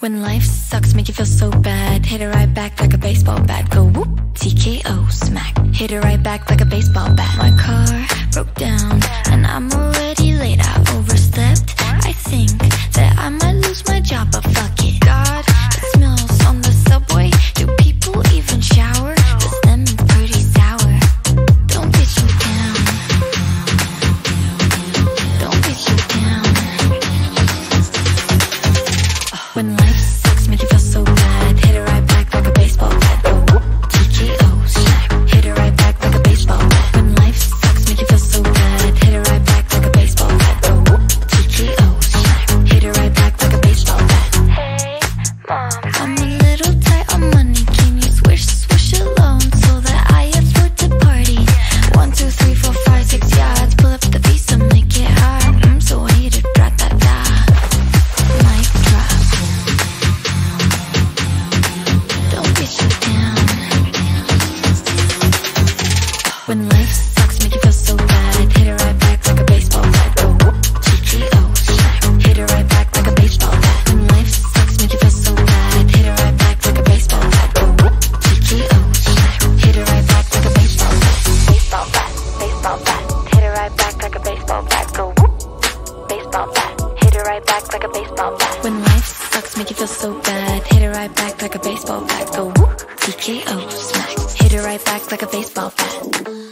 When life sucks, make you feel so bad. Hit it right back like a baseball bat. Go whoop, TKO, smack. Hit it right back like a baseball bat. when life right back like a baseball bat. When life sucks, make you feel so bad. Hit it right back like a baseball bat. Go whoop, TKO, smack. Hit it right back like a baseball bat.